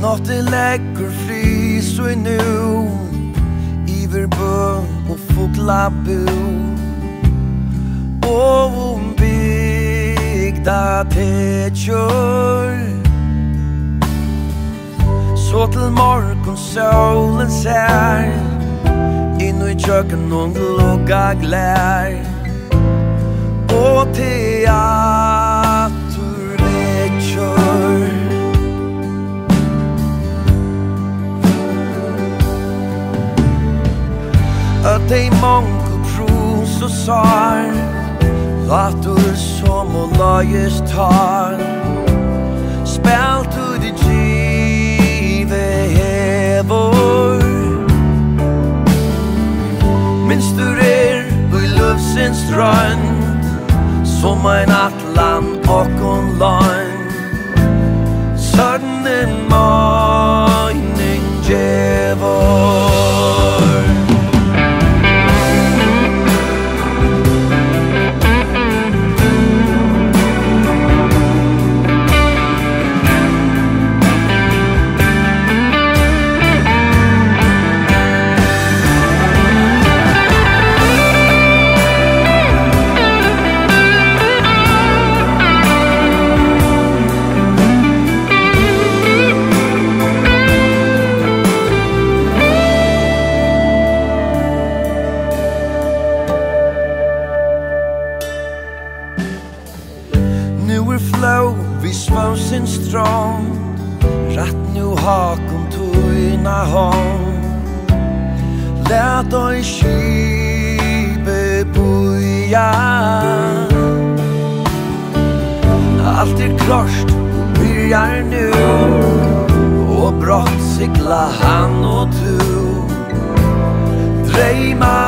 Nått i läcker fri så i nu. Iver bø og fokla bu Og om bygda te kjör Så til morgon solen ser Inno i kjøkken og glugga glær Og til jeg At dei mongu prus og sar Latur som og laies tar. Spelt ur di give hevor. Minst du er ui lufsins strand Som ein flow vi svansen strong. Ratt nu hakom tuina hon Lät oi kibe buja Allt är klost byrjar nu Och brott sigla han och du Dreima